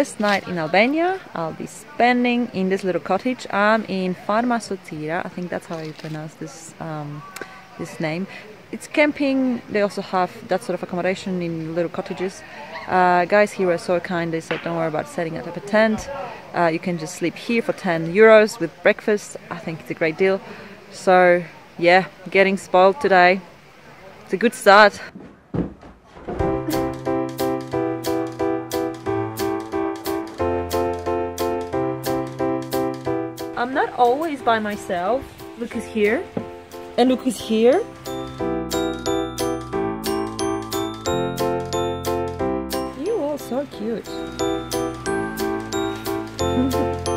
first night in Albania, I'll be spending in this little cottage. I'm in Farmasotira, I think that's how you pronounce this um, this name. It's camping. They also have that sort of accommodation in little cottages. Uh, guys here are so kind. They said, "Don't worry about setting up a tent. Uh, you can just sleep here for 10 euros with breakfast." I think it's a great deal. So yeah, getting spoiled today. It's a good start. Always by myself. Look who's here. And look who's here. You all so cute.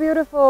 beautiful.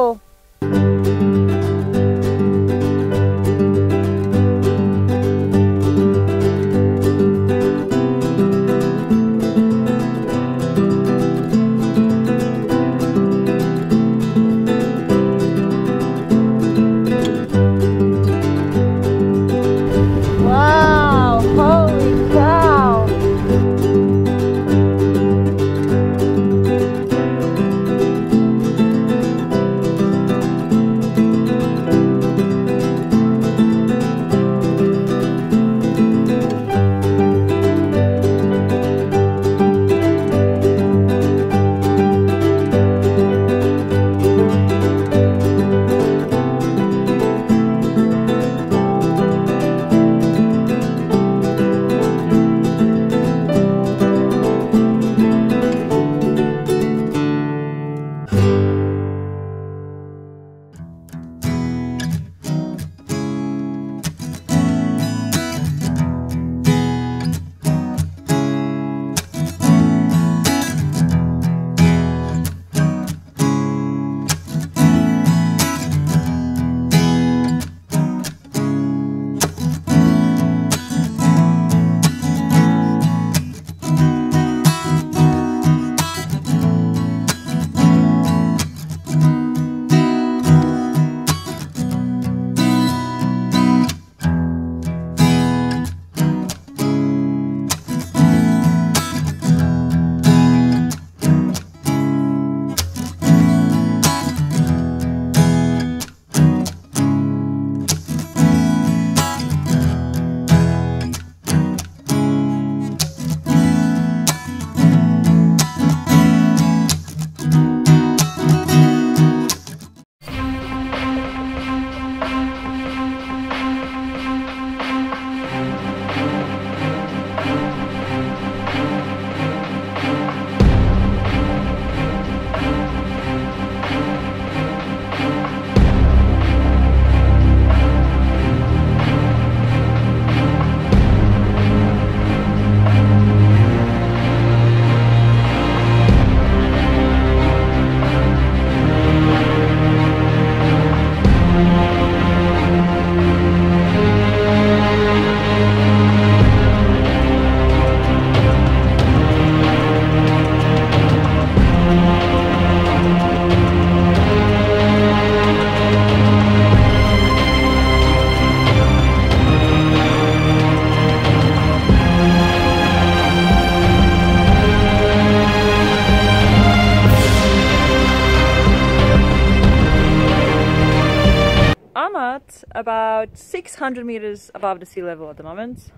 About 600 meters above the sea level at the moment.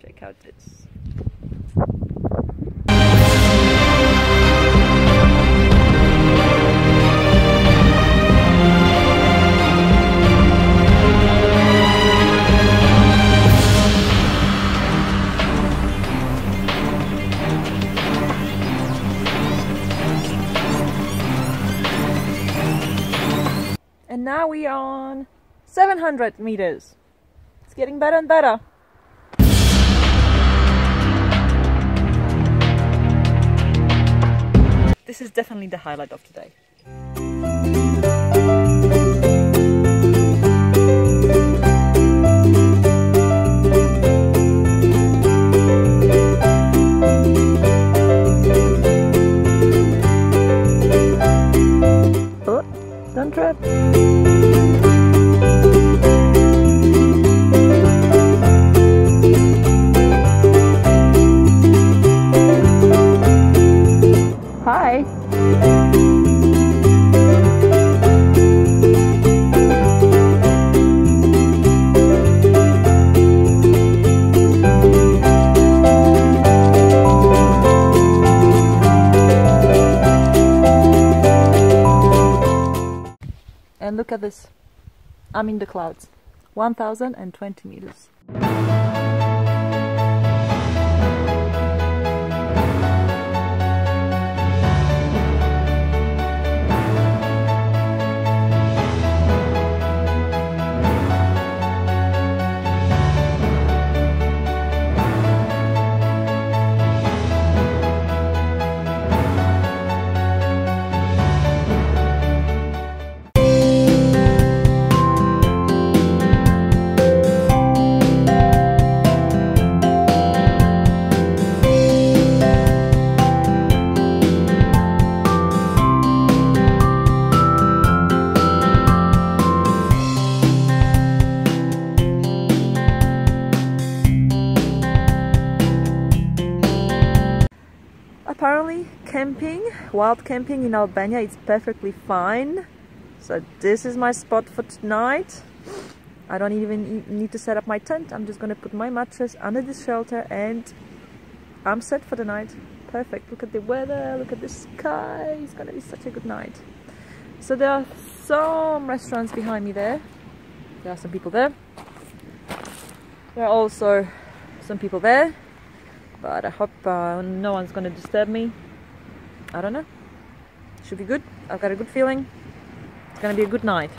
Check out this. And now we are on 700 meters. It's getting better and better. This is definitely the highlight of today. I'm in the clouds. 1020 meters. Camping wild camping in albania is perfectly fine. So this is my spot for tonight. I don't even need to set up my tent. I'm just gonna put my mattress under this shelter and i'm set for the night. Perfect. Look at the weather. Look at the sky. It's gonna be such a good night. So there are some restaurants behind me there. There are some people there. There are also some people there. But I hope uh, no one's gonna disturb me. I don't know. Should be good. I've got a good feeling. It's gonna be a good night.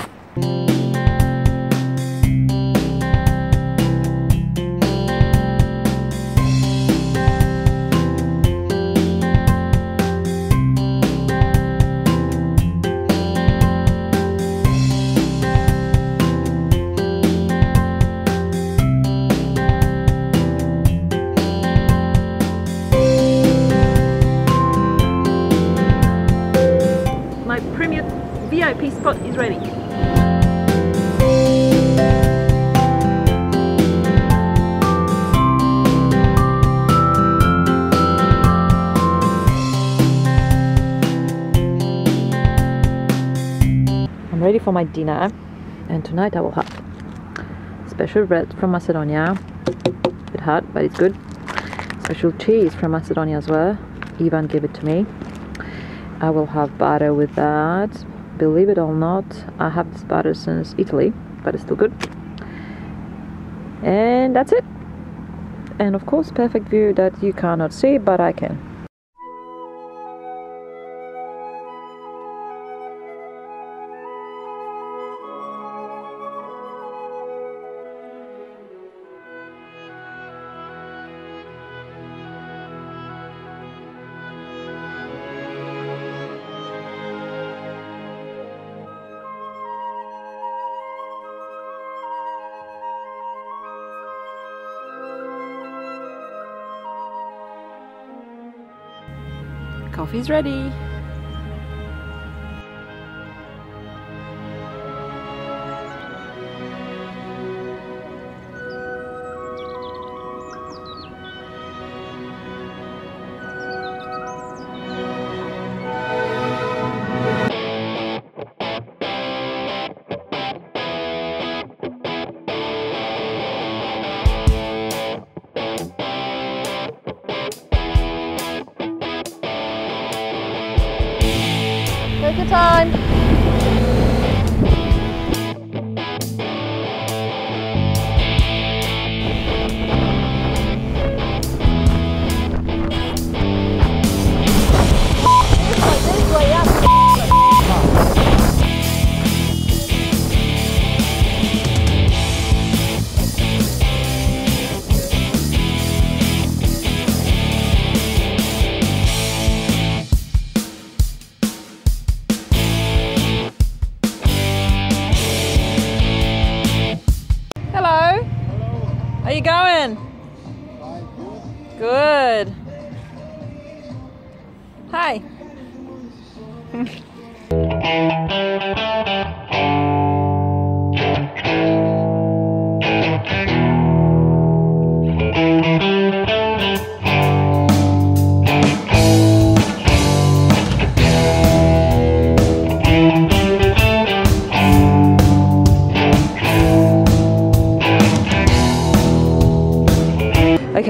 For my dinner and tonight I will have special bread from Macedonia. A bit hot, but it's good. Special cheese from Macedonia as well. Ivan gave it to me. I will have butter with that. Believe it or not, I have this butter since Italy, but it's still good. And that's it. And of course, perfect view that you cannot see, but I can. Coffee's ready.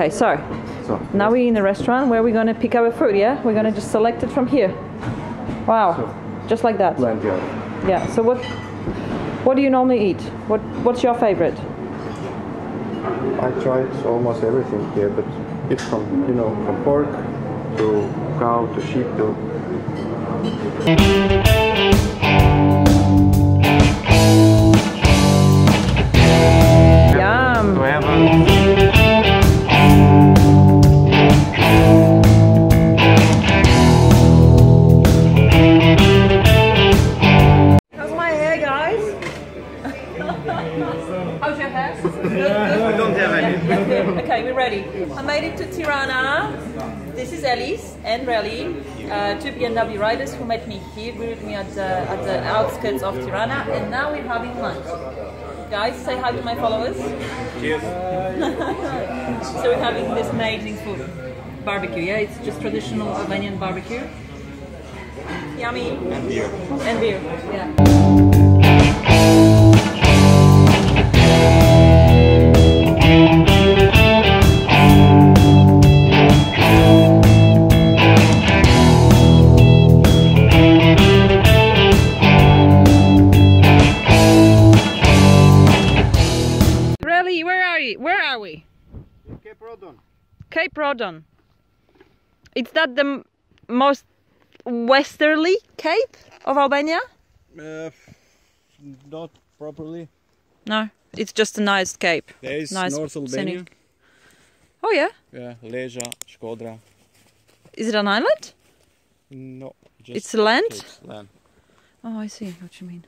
Okay, so So, now we're in the restaurant where we're gonna pick our food, yeah? We're gonna just select it from here. Wow. Just like that. land yard. Yeah. So what what do you normally eat? What what's your favorite? I tried almost everything here, but it's from you know from pork to cow to sheep to It to Tirana. This is Elise and Rally, uh, two BMW riders who met me here, with me at the, at the outskirts of Tirana, and now we're having lunch. Guys, say hi to my followers. Cheers. So we're having this amazing food. Barbecue, yeah? It's just traditional Albanian barbecue. Yummy. And beer. And beer, yeah. Cape Rodon. Is that the m- most westerly cape of Albania? Uh, not properly. No, it's just a nice cape. There is Nice North Albania. scenic. Oh yeah, Yeah, Leja, Shkodra. is it an island? No, just It's land. it's land. Oh, I see what you mean.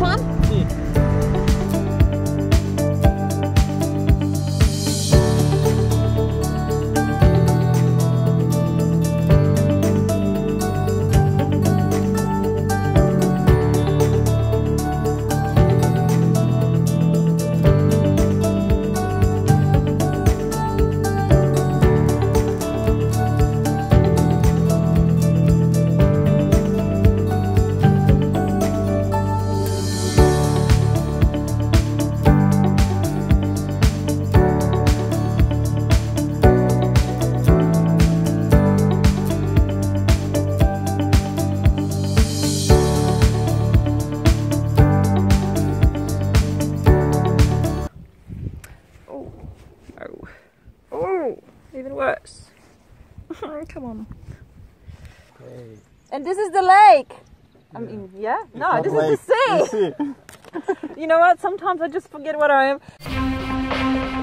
one? And this is the lake. Yeah. I mean, yeah? It's no, this lake. is the sea. The sea. you know what? Sometimes I just forget what I am.